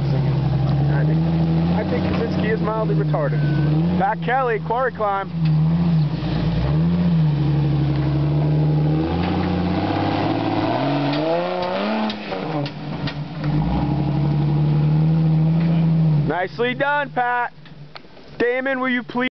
I think, I think Kaczynski is mildly retarded. Back Kelly, quarry climb. Nicely done, Pat. Damon, will you please?